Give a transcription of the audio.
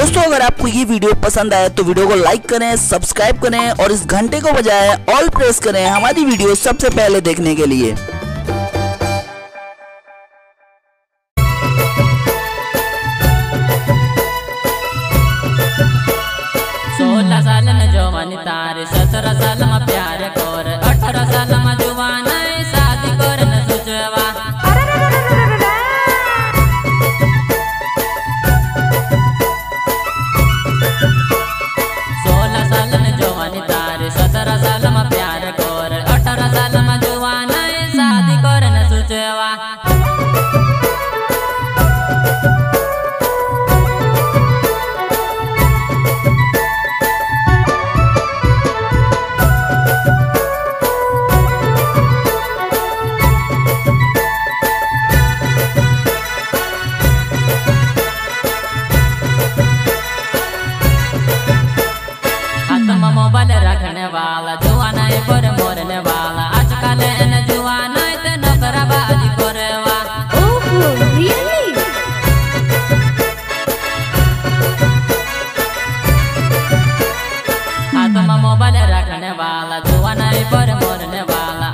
दोस्तों, अगर आपको ये वीडियो पसंद आए तो वीडियो को लाइक करें सब्सक्राइब करें और इस घंटे को बजाय ऑल प्रेस करें हमारी वीडियो सबसे पहले देखने के लिए। सोलह साल में जो मन तारे, सत्रह साल में प्यार को देवा मोबाइल रखने वाला जुआ पर मोरने वाला। mama mo bala rakane wala duwanai por mor ne wala